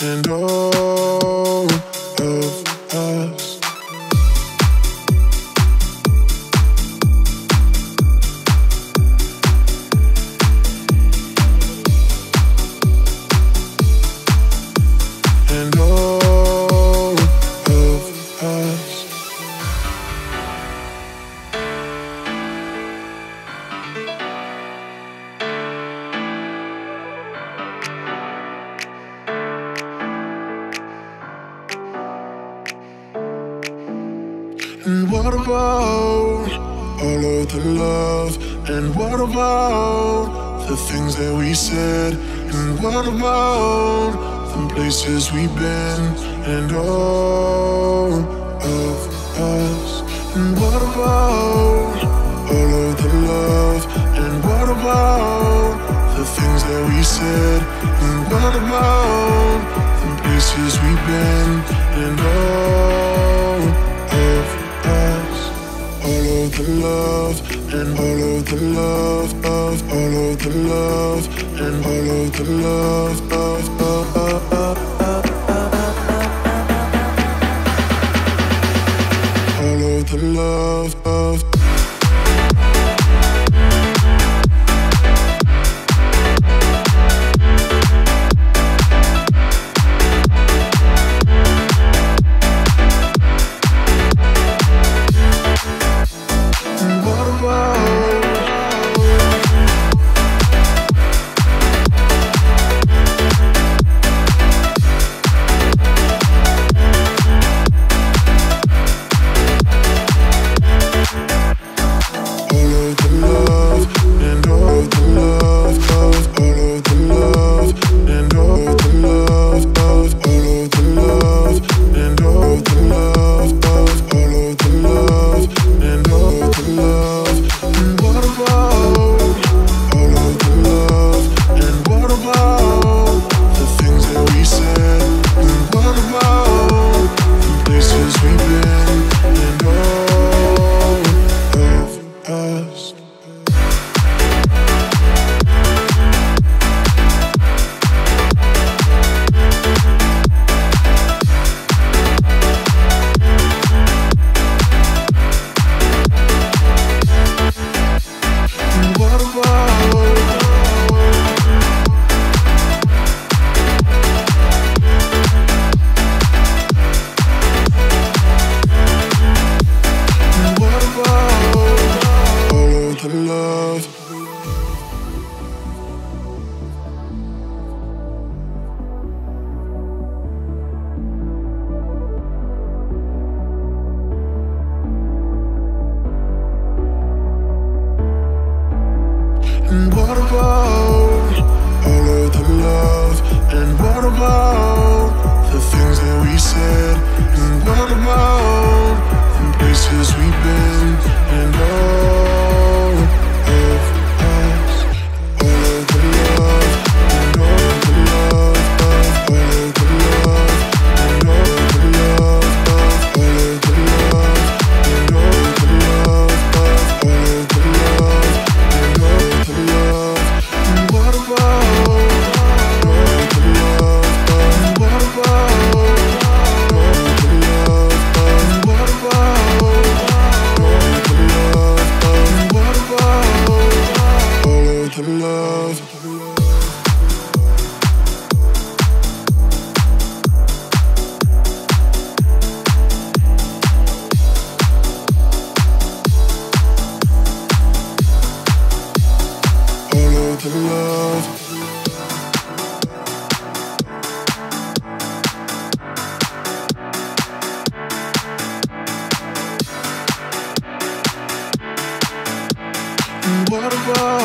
and all of us. And all And what about all of the love? And what about the things that we said? And what about the places we've been? And all of us. And what about all of the love? And what about the things that we said? And what about the love, love, all of the love, and all of the love, love, love, love, love. All of the love. What about